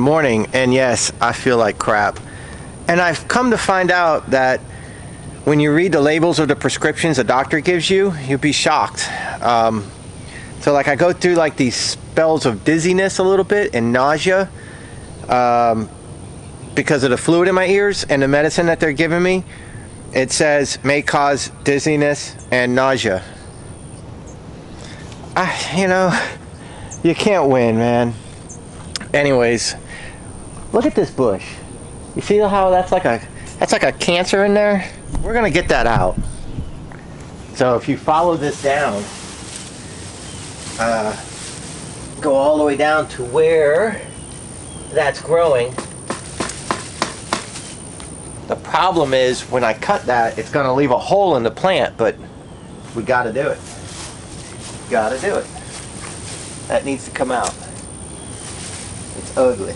Morning, and yes, I feel like crap. And I've come to find out that when you read the labels of the prescriptions a doctor gives you, you'll be shocked. Um, so, like, I go through like these spells of dizziness a little bit and nausea um, because of the fluid in my ears and the medicine that they're giving me. It says may cause dizziness and nausea. I, you know, you can't win, man. Anyways, look at this bush. You see how that's like a that's like a cancer in there? We're gonna get that out. So if you follow this down, uh, go all the way down to where that's growing. The problem is when I cut that, it's gonna leave a hole in the plant, but we gotta do it. Gotta do it. That needs to come out. It's ugly.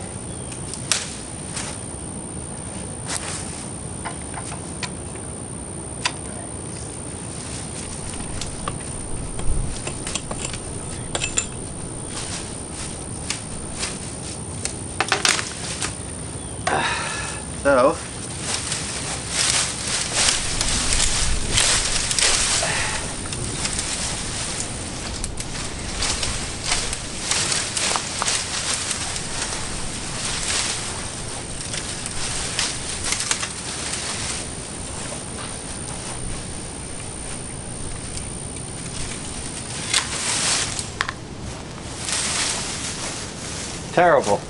So, terrible.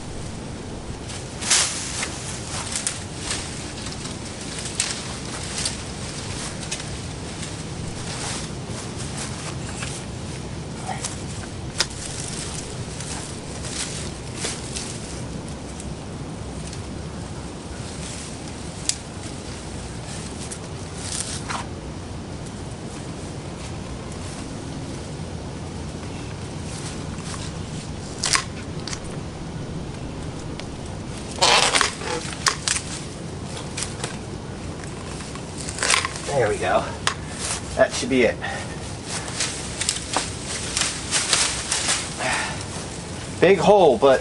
There we go. That should be it. Big hole, but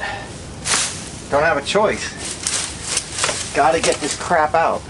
don't have a choice. Gotta get this crap out.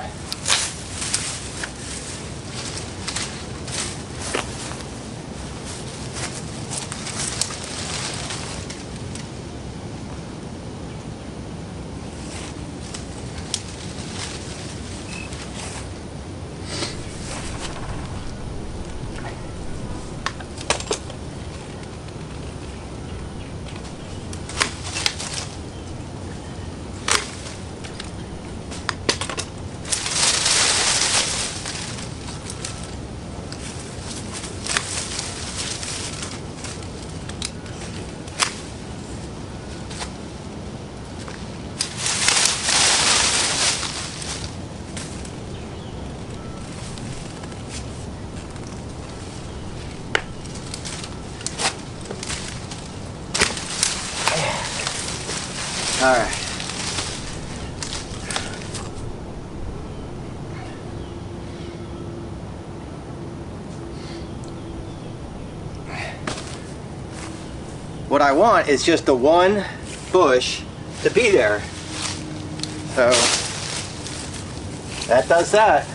All right. What I want is just the one bush to be there. So that does that.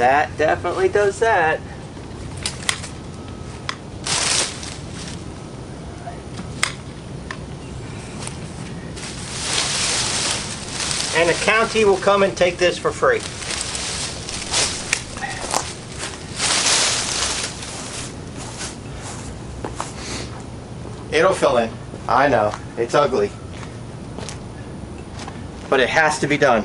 That definitely does that. And the county will come and take this for free. It'll fill in. I know. It's ugly. But it has to be done.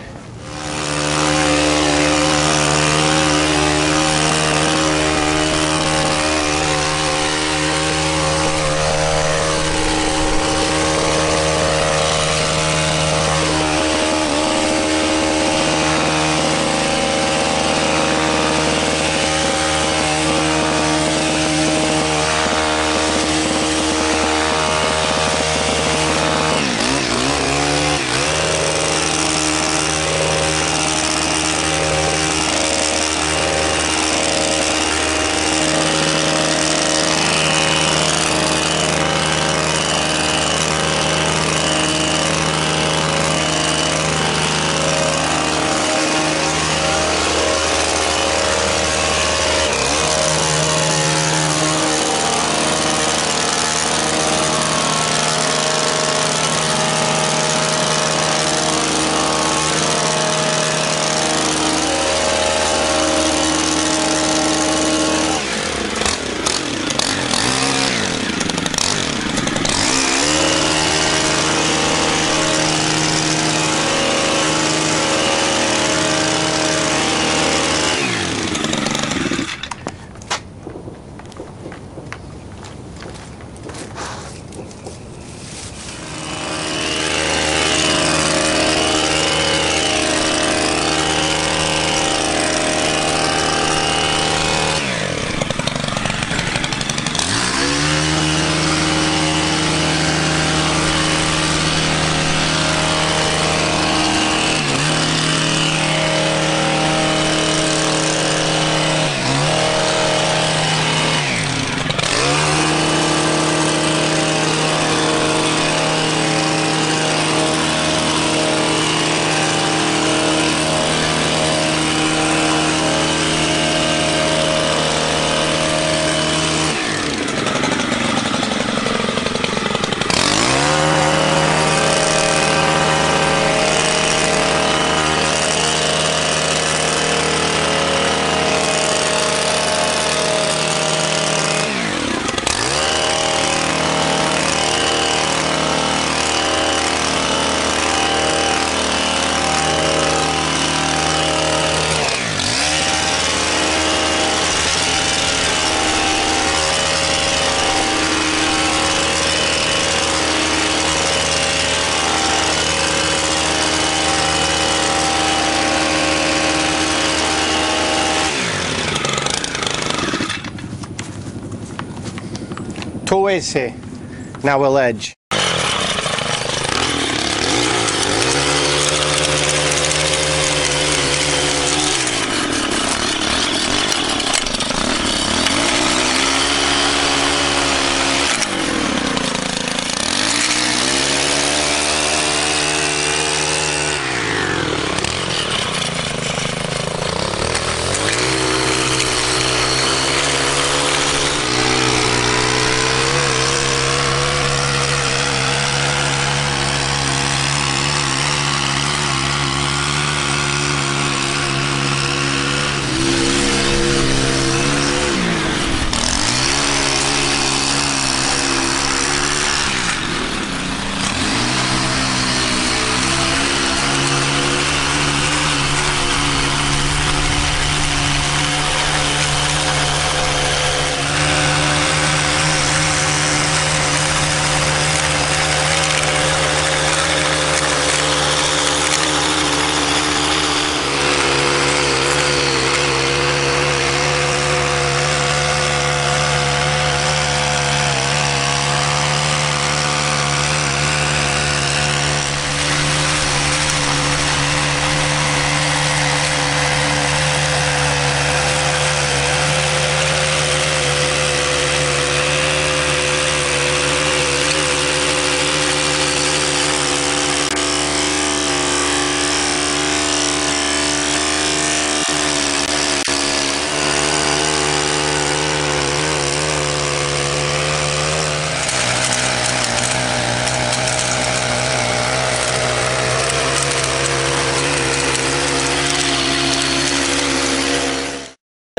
S. Now we'll edge.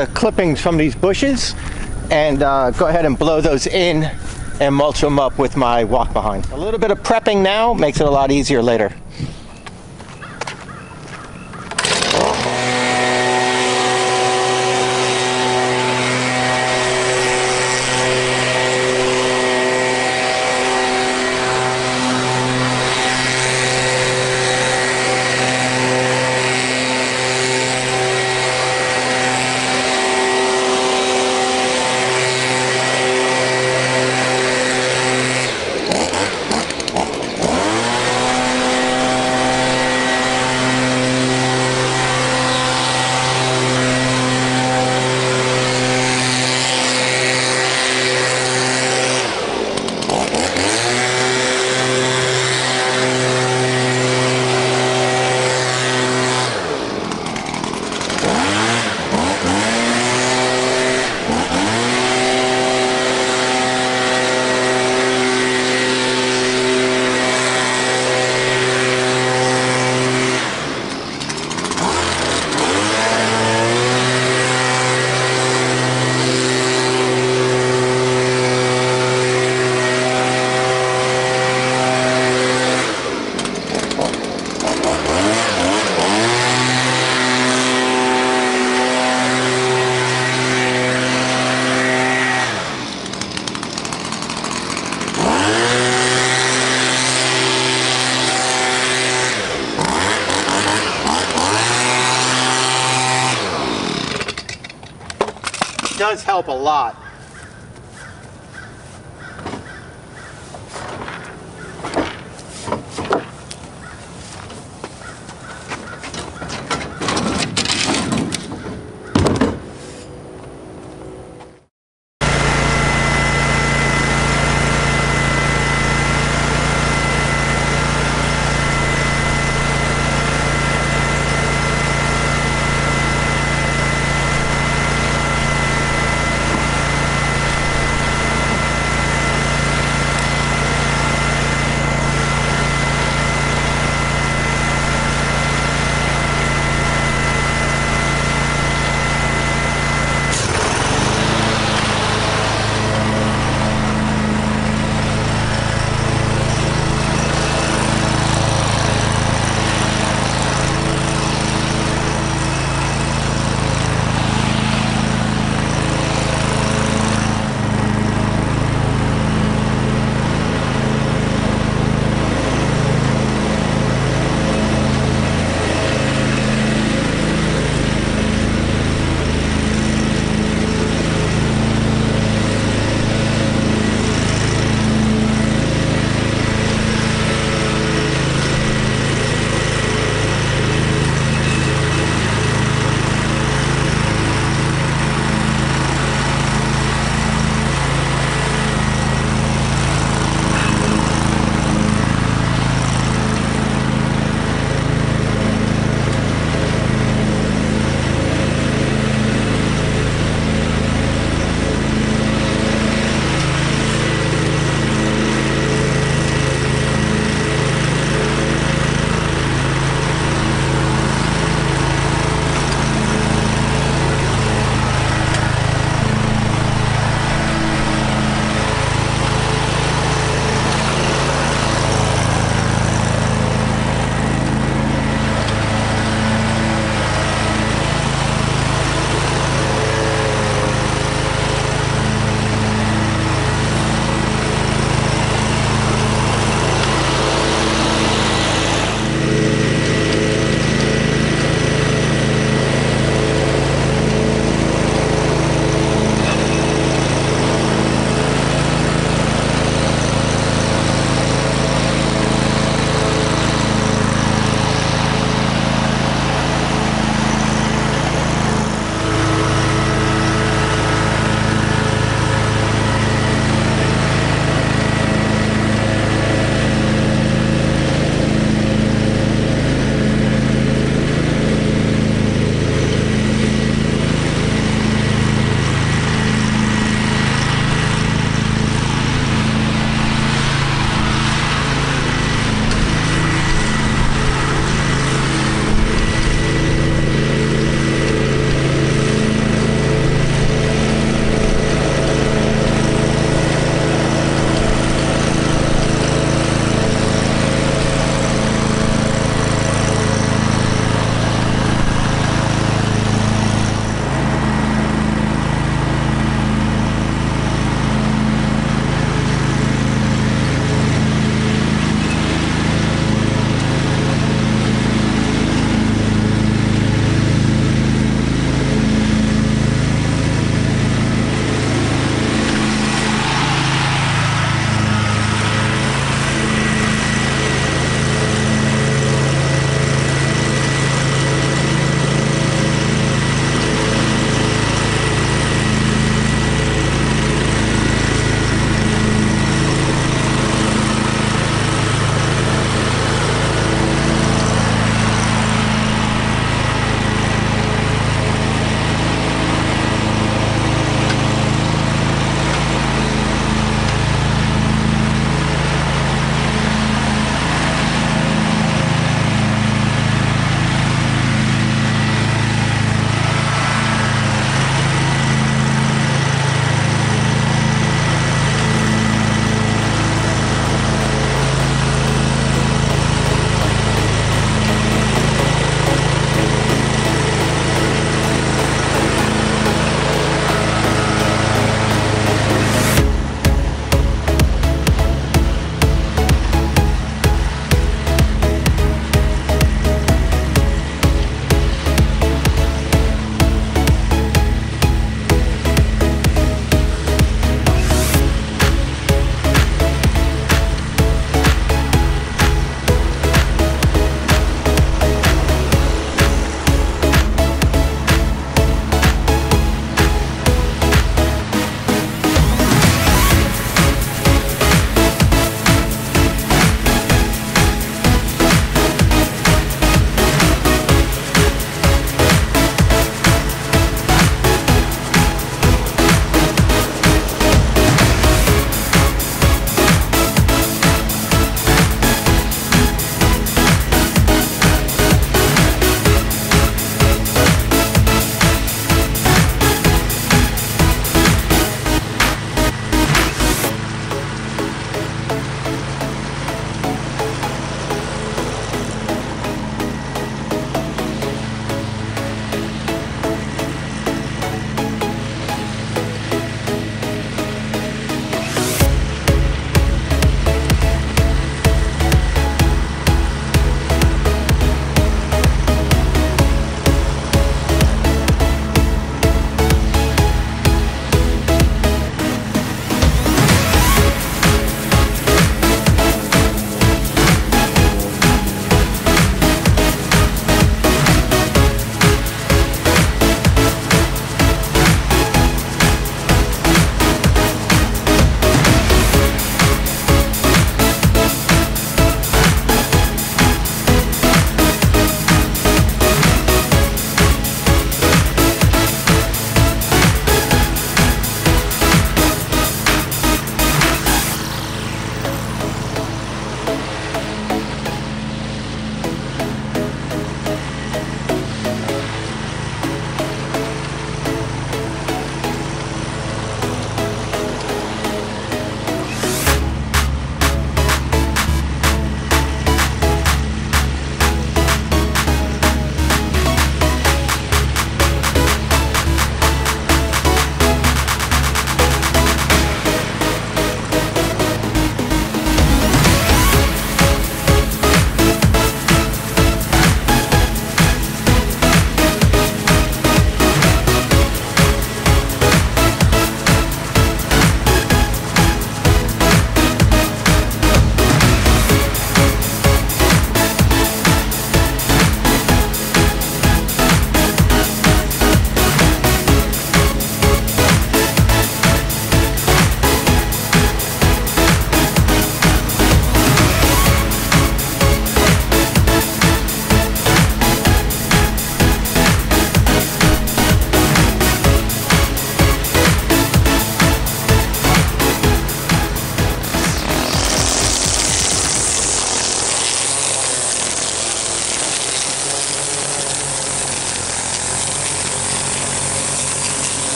The clippings from these bushes and uh, go ahead and blow those in and mulch them up with my walk behind. A little bit of prepping now makes it a lot easier later. does help a lot.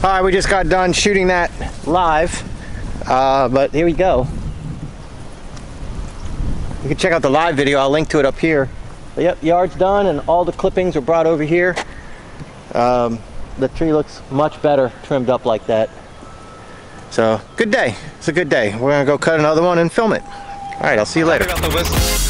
All right, we just got done shooting that live, uh, but here we go. You can check out the live video. I'll link to it up here. But yep, yard's done, and all the clippings were brought over here. Um, the tree looks much better trimmed up like that. So, good day. It's a good day. We're gonna go cut another one and film it. All right, I'll see you later.